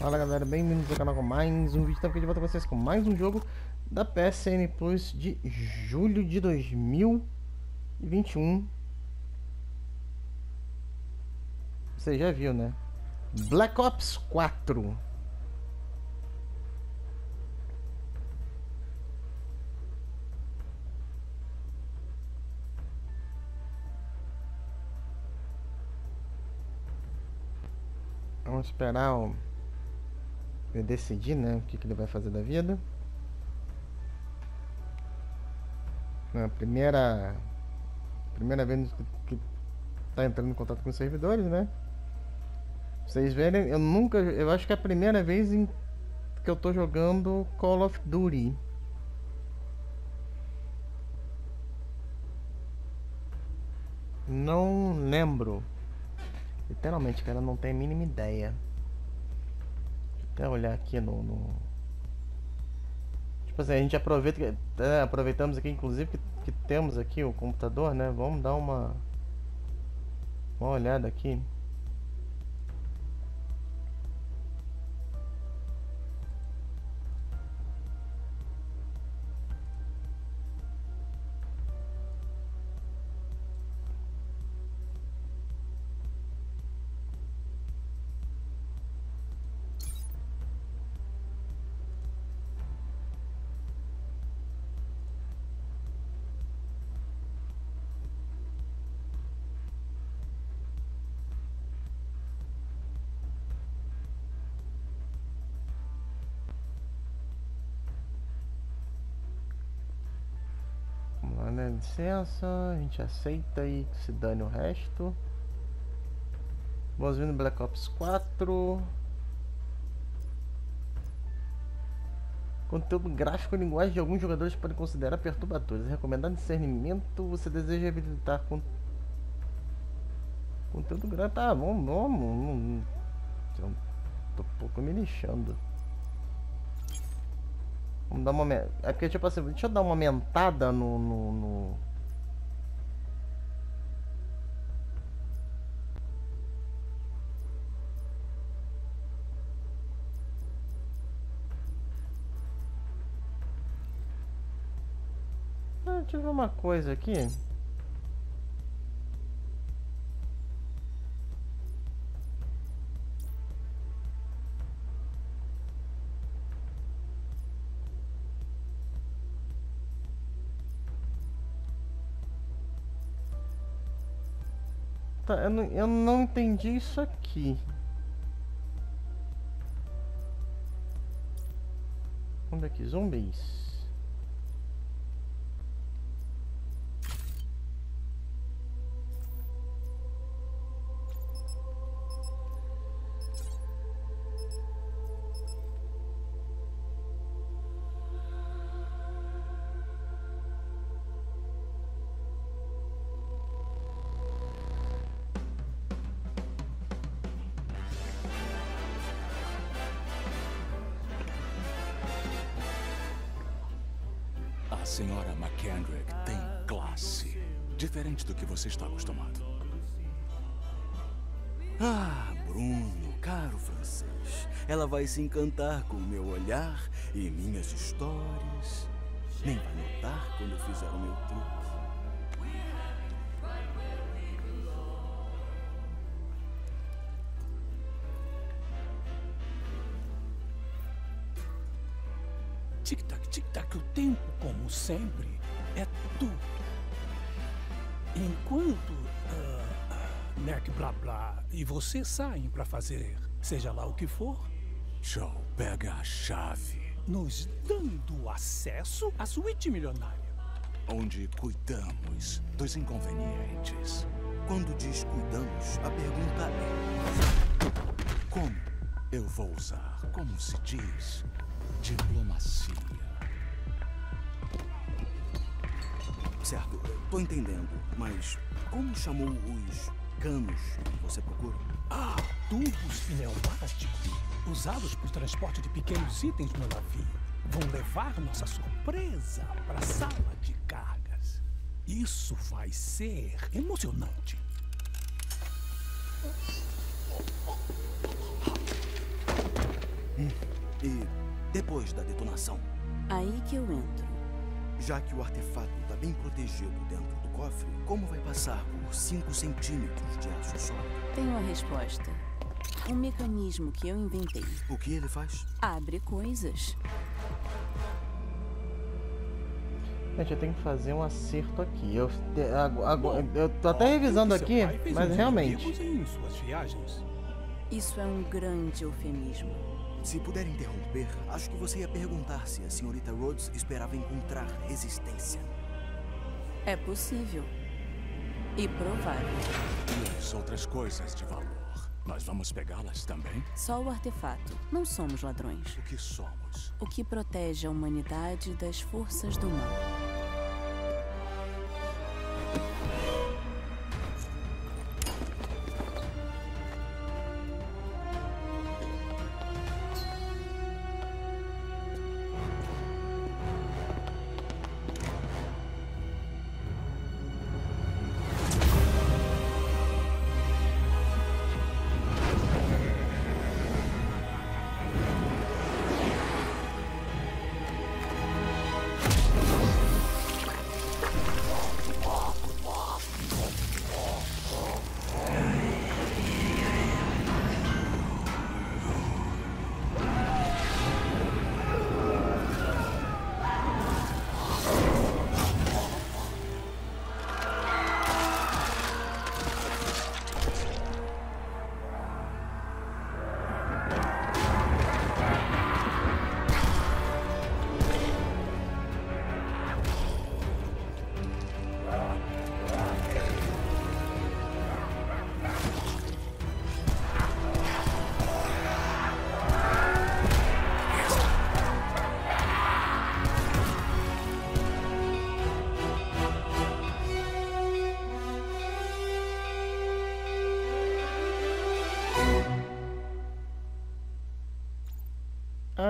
Fala galera, bem-vindos ao canal com mais um vídeo, estamos aqui de volta com vocês com mais um jogo da PSN Plus de julho de 2021 Você já viu, né? Black Ops 4 Vamos esperar o ele decidir, né, o que, que ele vai fazer da vida. Na primeira primeira vez que, tá entrando em contato com os servidores, né? Vocês verem, eu nunca, eu acho que é a primeira vez em que eu tô jogando Call of Duty. Não lembro. Literalmente, cara, não tem a mínima ideia até olhar aqui no, no... Tipo assim, a gente aproveita é, aproveitamos aqui inclusive que, que temos aqui o computador, né? Vamos dar uma uma olhada aqui. Licença, a gente aceita aí que se dane o resto. Boas-vindas Black Ops 4. Conteúdo gráfico e linguagem de alguns jogadores podem considerar perturbadores. Recomendado discernimento, você deseja habilitar com... conteúdo gráfico. Tá, vamos, vamos. Tô um pouco me lixando. Vamos dar uma... É porque, tipo assim, deixa eu dar uma aumentada no... no, no... deixa eu ver uma coisa aqui. Tá, eu não, eu não entendi isso aqui. Vamos ver aqui, zumbis. Senhora McKendrick tem classe. Diferente do que você está acostumado. Ah, Bruno, caro francês. Ela vai se encantar com meu olhar e minhas histórias. Nem vai notar quando eu fizer o meu truque. Sempre, é tudo. Enquanto uh, Blá Blá e você saem para fazer seja lá o que for, Show pega a chave. Nos dando acesso à suíte milionária. Onde cuidamos dos inconvenientes. Quando diz cuidamos, a pergunta é: Como eu vou usar, como se diz, Diplomacia. Certo, tô entendendo, mas como chamou os canos que você procura? Ah, tubos pneumáticos usados para o transporte de pequenos itens no navio. Vão levar nossa surpresa para a sala de cargas. Isso vai ser emocionante. depois da detonação. Aí que eu entro. Já que o artefato bem protegido dentro do cofre, como vai passar por 5 centímetros de aço sólido? Tenho a resposta. Um mecanismo que eu inventei. O que ele faz? Abre coisas. Gente, eu tenho que fazer um acerto aqui. Eu, agora, eu tô até revisando aqui, mas realmente. Em suas viagens. Isso é um grande eufemismo. Se puder interromper, acho que você ia perguntar se a senhorita Rhodes esperava encontrar resistência. É possível. E provável. E as outras coisas de valor? Nós vamos pegá-las também? Só o artefato. Não somos ladrões. O que somos? O que protege a humanidade das forças do mal.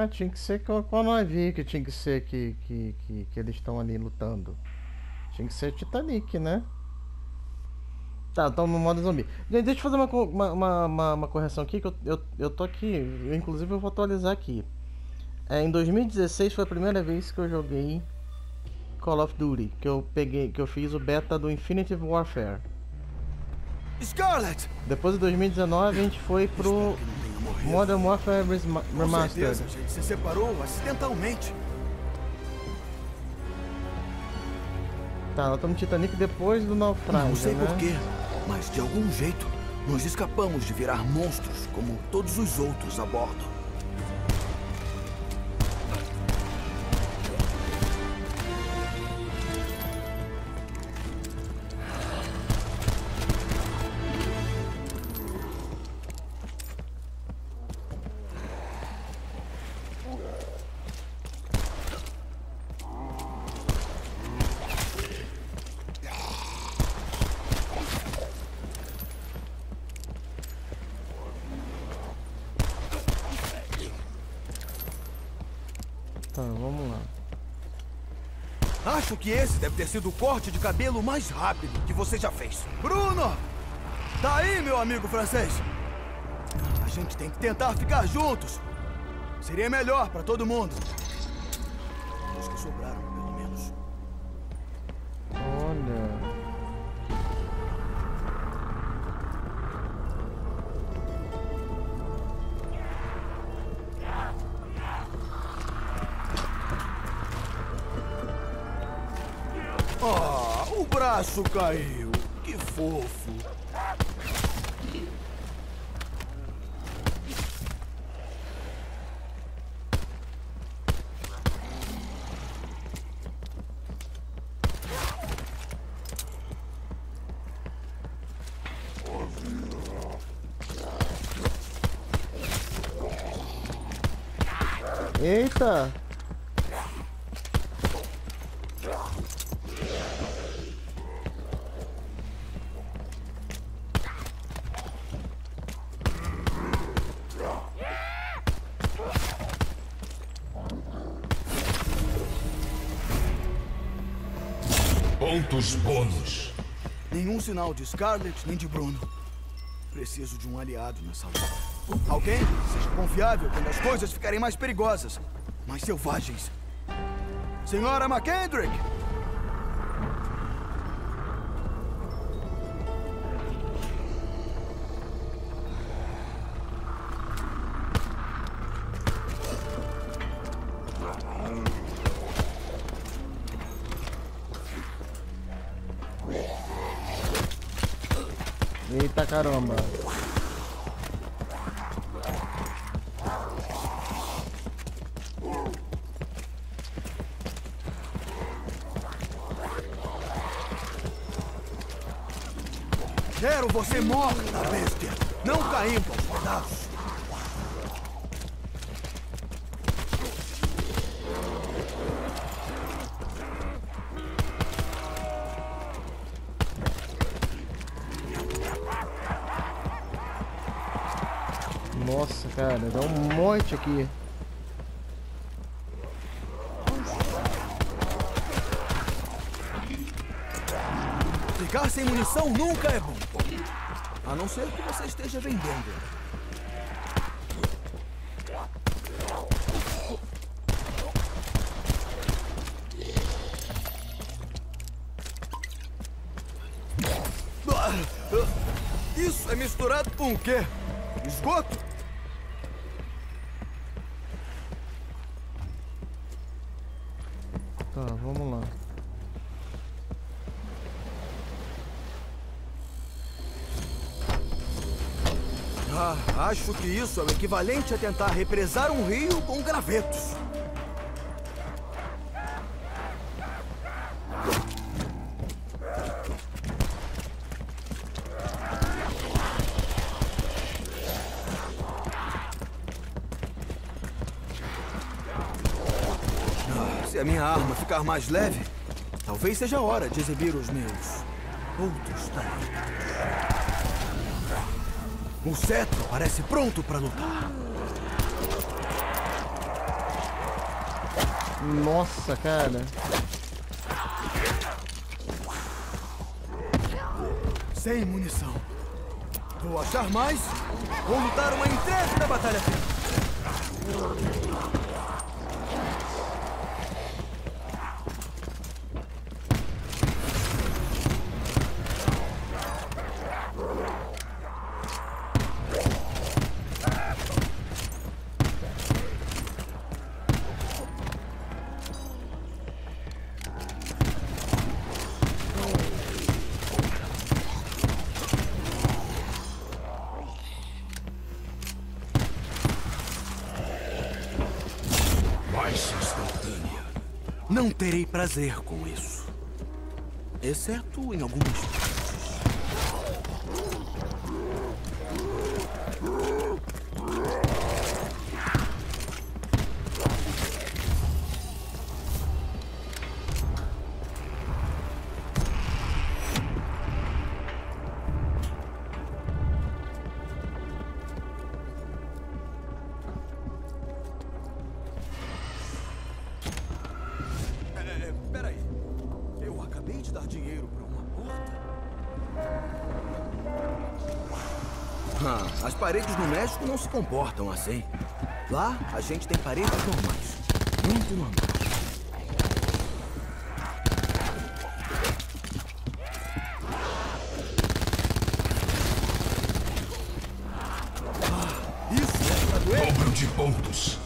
Ah, tinha que ser qual, qual navio que tinha que ser que, que, que, que eles estão ali lutando. Tinha que ser Titanic, né? Tá, estão no modo zumbi. Gente, deixa eu fazer uma, uma, uma, uma correção aqui, que eu, eu, eu tô aqui, eu, inclusive eu vou atualizar aqui. É, em 2016 foi a primeira vez que eu joguei Call of Duty, que eu peguei, que eu fiz o beta do Infinite Warfare. Scarlet! Depois de 2019 a gente foi pro Modern Warfare Remastered. certeza, a gente se separou acidentalmente. Tá, nós estamos no Titanic depois do naufrágio, Não sei né? porquê, mas de algum jeito nós escapamos de virar monstros como todos os outros a bordo. Que esse deve ter sido o corte de cabelo mais rápido que você já fez. Bruno! Tá aí, meu amigo francês? A gente tem que tentar ficar juntos. Seria melhor pra todo mundo. Os que sobraram, pelo menos. Olha. Braço caiu. Que fofo. Pontos bônus. Nenhum sinal de Scarlet nem de Bruno. Preciso de um aliado nessa luta. Alguém que seja confiável quando as coisas ficarem mais perigosas. mais selvagens. Senhora McKendrick! Caramba. Nossa, cara, dá um monte aqui. Ficar sem munição nunca é bom. A não ser que você esteja vendendo. Isso é misturado com o quê? Esgoto? Tá, vamos lá. Ah, acho que isso é o equivalente a tentar represar um rio com gravetos. Ah, Se a minha arma ficar mais leve, talvez seja a hora de exibir os meus outros talentos. O cetro parece pronto para lutar. Nossa, cara. Sem munição. Vou achar mais. Vou lutar uma intrépida batalha final. Mais instantânea. Não terei prazer com isso. Exceto em algumas não se comportam assim. Lá, a gente tem paredes normais. Muito normais. Ah, isso é pra doer? Dobro de pontos.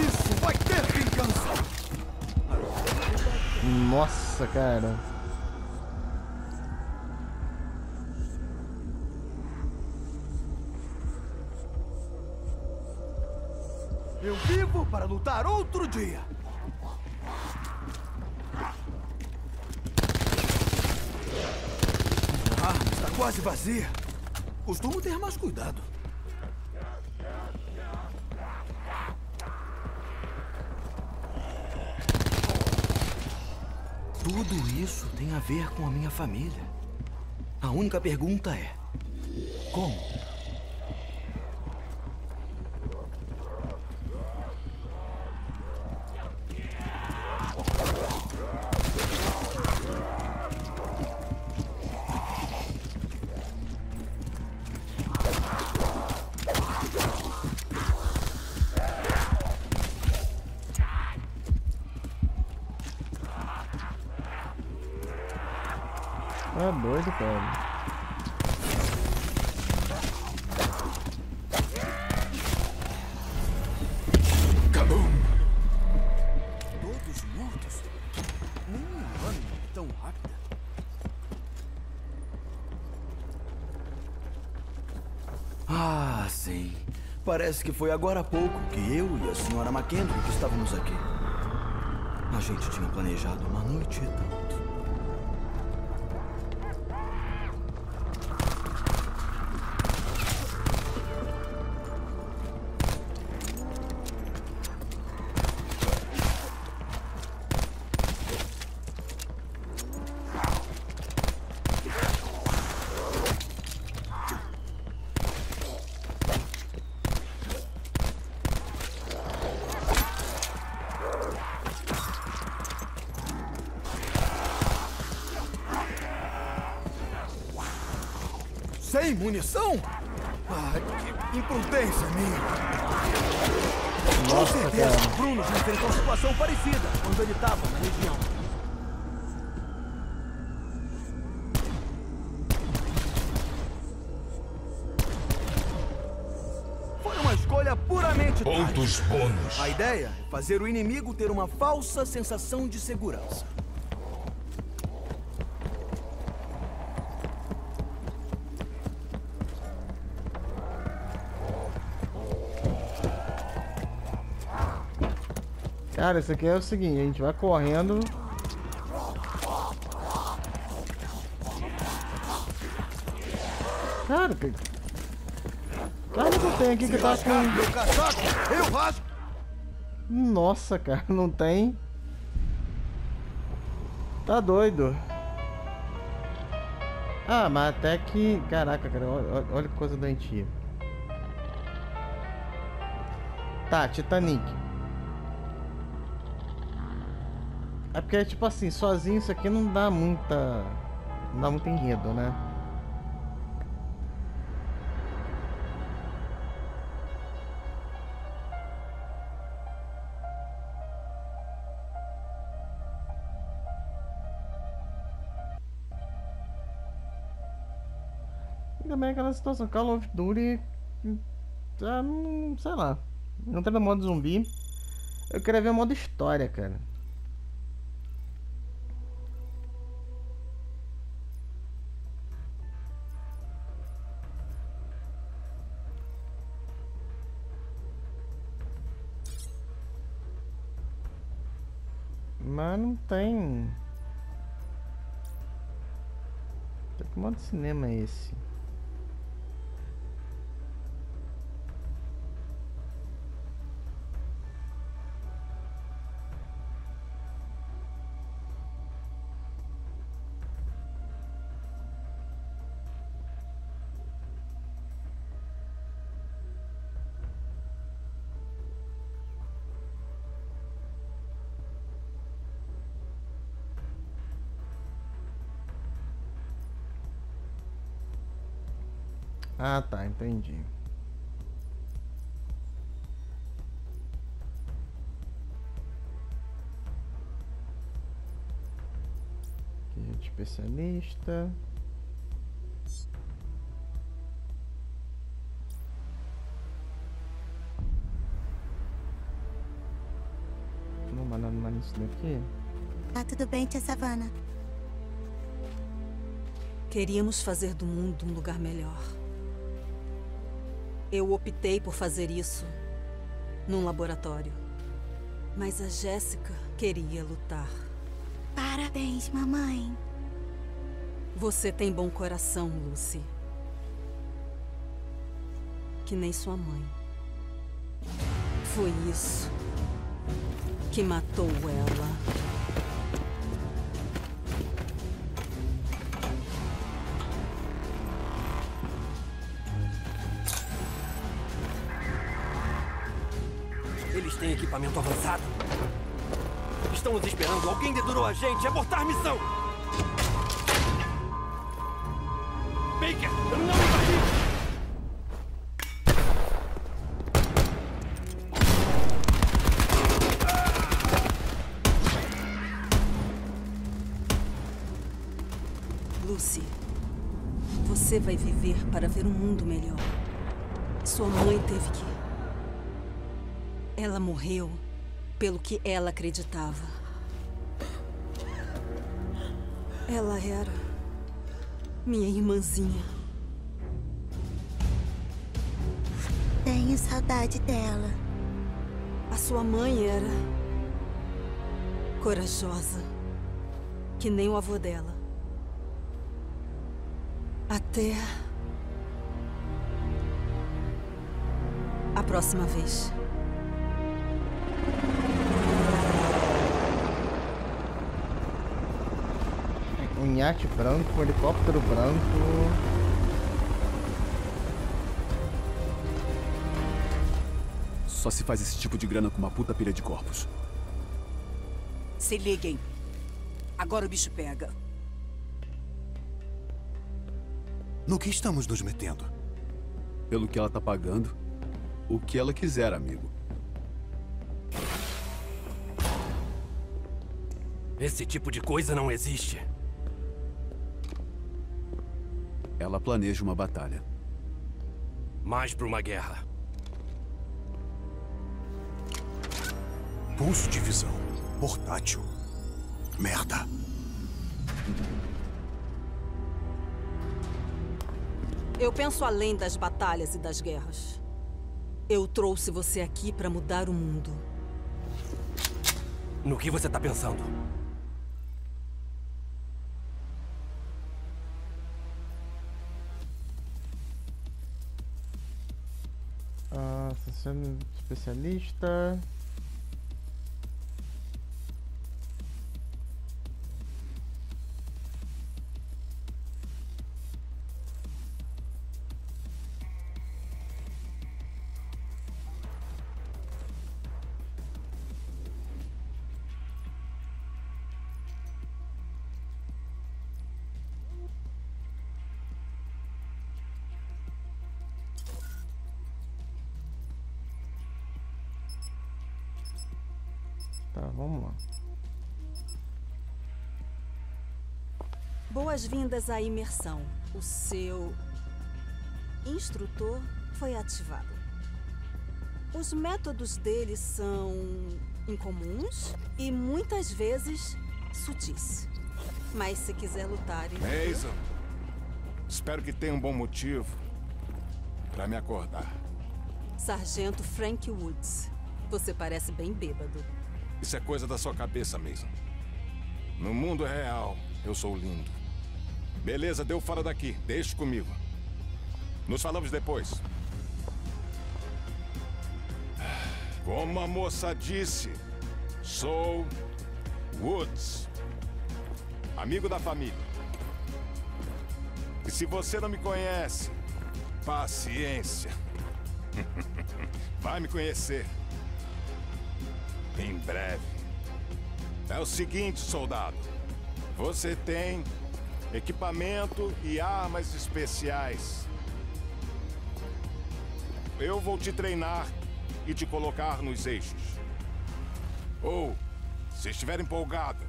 Isso vai ter vingança! Nossa, cara. Eu vivo para lutar outro dia! A arma está quase vazia. Costumo ter mais cuidado. A ver com a minha família. A única pergunta é: como? Tá doido, cara. Cabum! Todos mortos? Nem um ano tão rápida. Ah, sim. Parece que foi agora há pouco que eu e a senhora McKendrick estávamos aqui. A gente tinha planejado uma noite e tanto. Sem munição? Ah, que imprudência minha. Com Nossa, certeza, cara. Bruno já enfrentou situação parecida quando ele estava na região. Foi uma escolha puramente tática. Pontos bônus. A ideia é fazer o inimigo ter uma falsa sensação de segurança. Cara, isso aqui é o seguinte, a gente vai correndo. Cara, que... Cara, que eu tenho aqui que tá com... Meu casaco, eu rasgo. Nossa, cara, não tem. Tá doido. Ah, mas até que... Caraca, cara, olha, olha que coisa doentia. Tá, Titanic. É porque, tipo assim, sozinho isso aqui não dá muita... Não dá muito enredo, né? E também aquela situação, Call of Duty, já não, sei lá, não tem no modo zumbi. Eu queria ver o modo história, cara. Não tem. Que modo cinema é esse? Ah, tá, entendi. Aqui, gente especialista. Não mandar nada nisso daqui. Tá tudo bem, tia Savana? Queríamos fazer do mundo um lugar melhor. Eu optei por fazer isso num laboratório. Mas a Jéssica queria lutar. Parabéns, mamãe. Você tem bom coração, Lucy. Que nem sua mãe. Foi isso que matou ela. Equipamento avançado. Estamos esperando. Alguém dedurou a gente. Abortar missão! Baker, não barrigue! Lucy, você vai viver para ver um mundo melhor. Morreu pelo que ela acreditava. Ela era minha irmãzinha. Tenho saudade dela. A sua mãe era corajosa, que nem o avô dela. Até a próxima vez. Um iate branco, um helicóptero branco. Só se faz esse tipo de grana com uma puta pilha de corpos. Se liguem. Agora o bicho pega. No que estamos nos metendo? Pelo que ela tá pagando, o que ela quiser, amigo. Esse tipo de coisa não existe. Planeja uma batalha. Mais pra uma guerra. Pulso de visão. Portátil. Merda. Eu penso além das batalhas e das guerras. Eu trouxe você aqui para mudar o mundo. No que você tá pensando? Especialista. Boas-vindas à imersão. O seu instrutor foi ativado. Os métodos dele são incomuns e muitas vezes sutis. Mas se quiser lutar, entendeu? Mason, espero que tenha um bom motivo para me acordar. Sargento Frank Woods. Você parece bem bêbado. Isso é coisa da sua cabeça, Mason. No mundo real, eu sou lindo. Beleza, deu fora daqui. Deixe comigo. Nos falamos depois. Como a moça disse, sou Woods. Amigo da família. E se você não me conhece, paciência. Vai me conhecer. Em breve. É o seguinte, soldado. Você tem equipamento e armas especiais. Eu vou te treinar e te colocar nos eixos. Ou, se estiver empolgado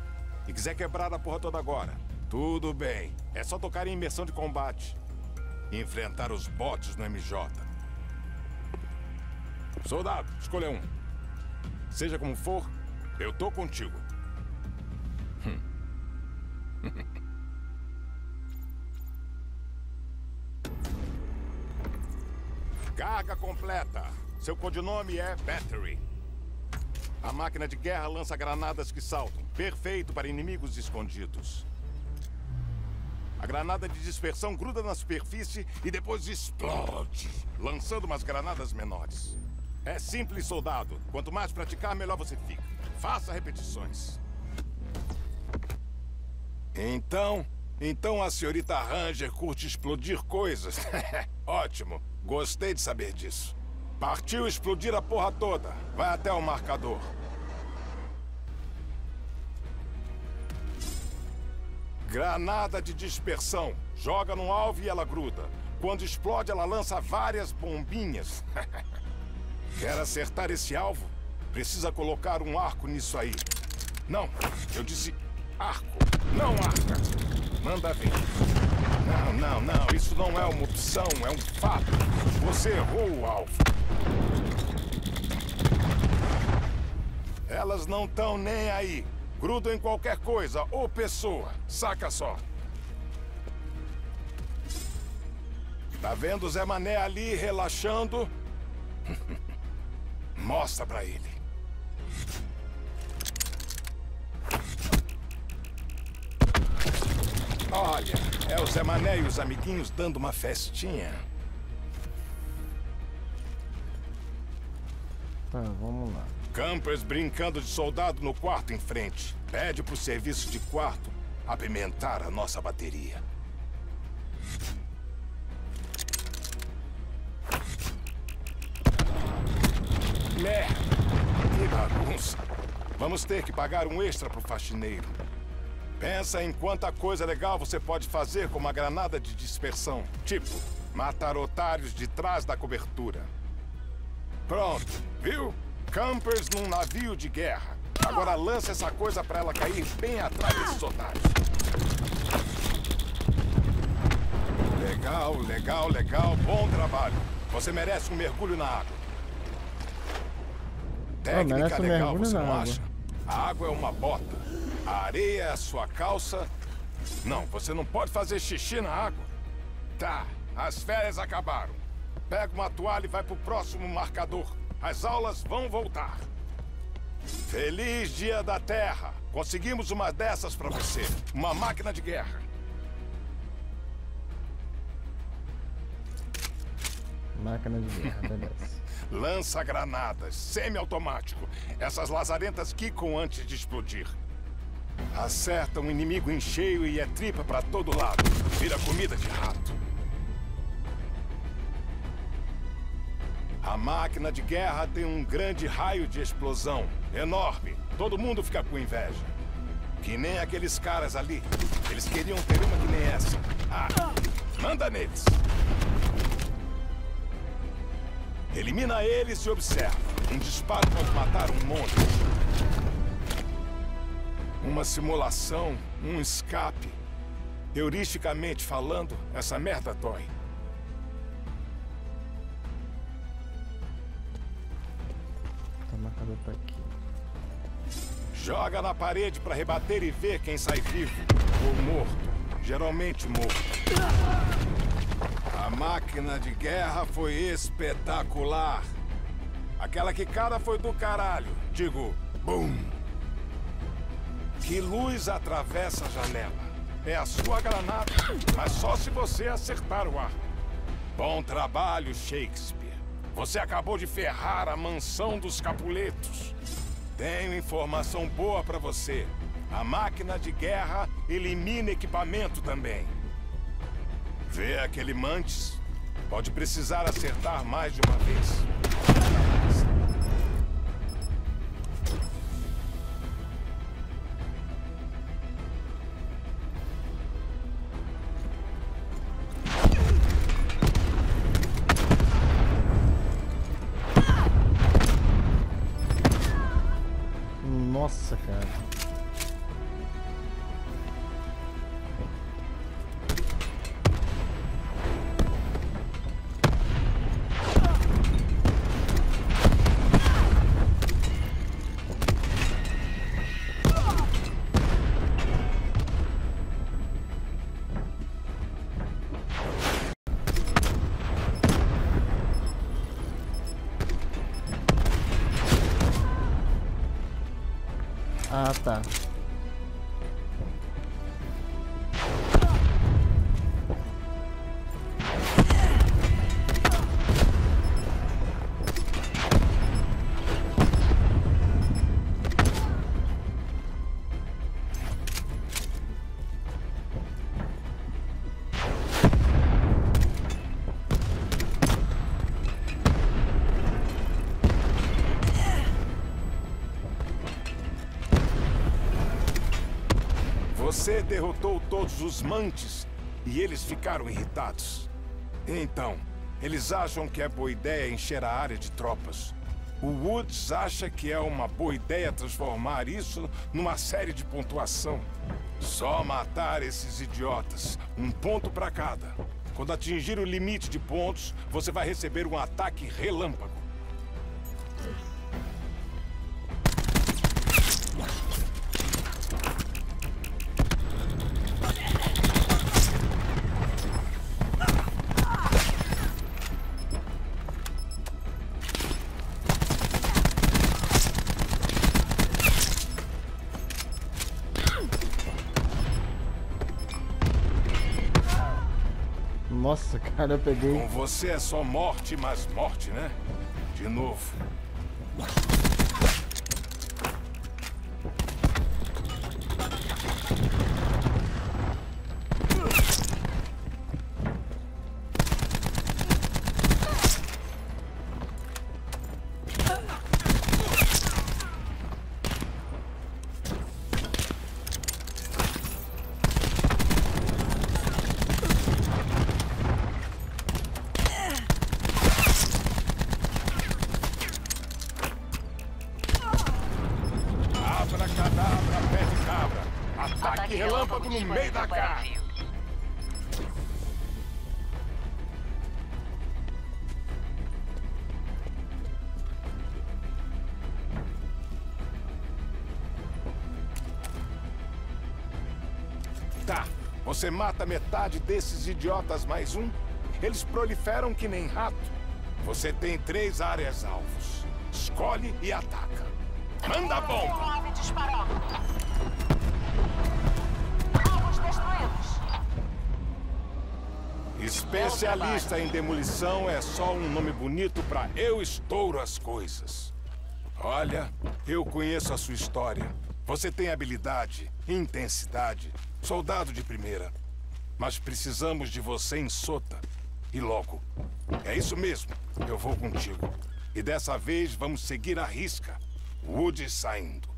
e quiser quebrar a porra toda agora, tudo bem. É só tocar em imersão de combate e enfrentar os bots no MJ. Soldado, escolha um. Seja como for, eu tô contigo. Hum. Seu codinome é Battery. A máquina de guerra lança granadas que saltam. Perfeito para inimigos escondidos. A granada de dispersão gruda na superfície e depois explode, lançando umas granadas menores. É simples, soldado. Quanto mais praticar, melhor você fica. Faça repetições. Então, então a senhorita Ranger curte explodir coisas. Ótimo. Gostei de saber disso. Partiu explodir a porra toda. Vai até o marcador. Granada de dispersão. Joga no alvo e ela gruda. Quando explode, ela lança várias bombinhas. Quer acertar esse alvo? Precisa colocar um arco nisso aí. Não, eu disse Arco. Não arca. Manda ver. Não, não, não. Isso não é uma opção, é um fato. Você errou o alvo. Elas não estão nem aí. Grudam em qualquer coisa ou pessoa. Saca só. Tá vendo o Zé Mané ali relaxando? Mostra pra ele. Olha, é o Zé Mané e os amiguinhos dando uma festinha. Tá, vamos lá. Campers brincando de soldado no quarto em frente. Pede pro serviço de quarto apimentar a nossa bateria. Merda! Que bagunça! Vamos ter que pagar um extra pro faxineiro. Pensa em quanta coisa legal você pode fazer com uma granada de dispersão. Tipo, matar otários de trás da cobertura. Pronto, viu? Campers num navio de guerra. Agora lança essa coisa pra ela cair bem atrás desses otários. Legal, legal, legal. Bom trabalho. Você merece um mergulho na água. Técnica merece um legal, você não água. acha? A água é uma bota. A areia é a sua calça. Não, você não pode fazer xixi na água. Tá, as férias acabaram. Pega uma toalha e vai pro próximo marcador. As aulas vão voltar. Feliz Dia da Terra! Conseguimos uma dessas pra você. Uma máquina de guerra. Máquina de guerra, beleza. Lança-granadas, semi-automático. Essas lazarentas quicam antes de explodir. Acerta um inimigo em cheio e é tripa pra todo lado. Vira comida de rato. A máquina de guerra tem um grande raio de explosão. Enorme. Todo mundo fica com inveja. Que nem aqueles caras ali. Eles queriam ter uma que nem essa. Ah, manda neles. Elimina eles e observa. Um disparo pode matar um monstro. Uma simulação, um escape. Heuristicamente falando, essa merda dói. Marcador tá aqui. Joga na parede pra rebater e ver quem sai vivo ou morto. Geralmente morto. A máquina de guerra foi espetacular. Aquela que cara foi do caralho. Digo, BUM! Que luz atravessa a janela. É a sua granada, mas só se você acertar o ar. Bom trabalho, Shakespeare. Você acabou de ferrar a mansão dos Capuletos. Tenho informação boa pra você. A máquina de guerra elimina equipamento também. Vê aquele Mantis? Pode precisar acertar mais de uma vez. Ah, tá. Derrotou todos os mantes e eles ficaram irritados. Então, eles acham que é boa ideia encher a área de tropas. O Woods acha que é uma boa ideia transformar isso numa série de pontuação. Só matar esses idiotas. Um ponto para cada. Quando atingir o limite de pontos, você vai receber um ataque relâmpago. Cara, eu peguei. Com você é só morte mais morte, né? De novo. Você mata metade desses idiotas mais um? Eles proliferam que nem rato. Você tem três áreas alvos. Escolhe e ataca. Manda bomba! Alvos destruídos. Especialista em demolição é só um nome bonito pra eu estouro as coisas. Olha, eu conheço a sua história. Você tem habilidade, intensidade, soldado de primeira. Mas precisamos de você em Sota. E logo. É isso mesmo. Eu vou contigo. E dessa vez vamos seguir a risca. Woody saindo.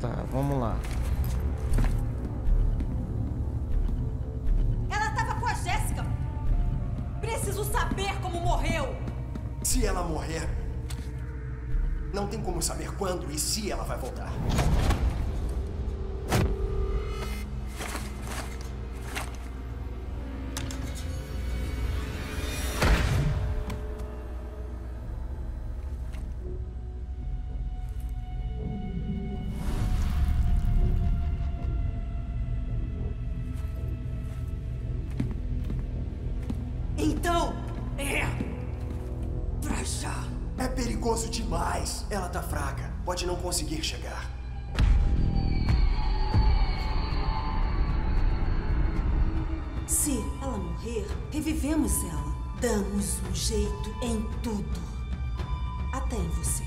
Tá, vamos lá. Ela tava com a Jéssica. Preciso saber como morreu. Se ela morrer, não tem como saber quando e se ela vai voltar. Conseguir chegar. Se ela morrer, revivemos ela. Damos um jeito em tudo. Até em você.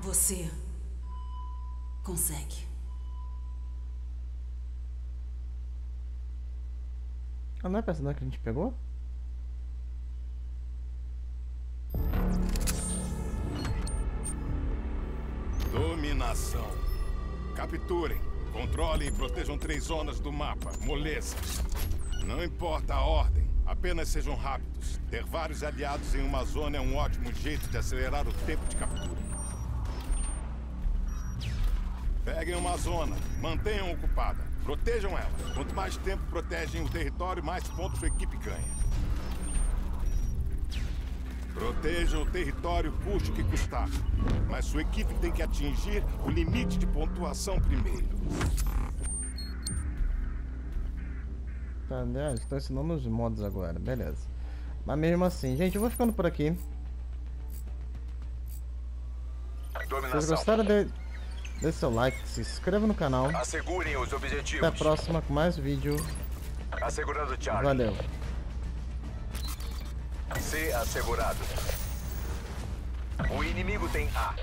Você consegue. Ah, não é a personagem que a gente pegou? Dominação. Capturem, controlem e protejam três zonas do mapa. Moleza. Não importa a ordem, apenas sejam rápidos. Ter vários aliados em uma zona é um ótimo jeito de acelerar o tempo de captura. Peguem uma zona, mantenham ocupada, protejam ela. Quanto mais tempo protegem o território, mais pontos sua equipe ganha. Protejam o território, custe o que custar. Mas sua equipe tem que atingir o limite de pontuação primeiro. Tá, né? Estão ensinando os modos agora, beleza. Mas mesmo assim, gente, eu vou ficando por aqui. Se vocês gostaram, de... dê seu like, se inscreva no canal. Assegurem os objetivos. Até a próxima com mais vídeo. Valeu. C assegurado. O inimigo tem A.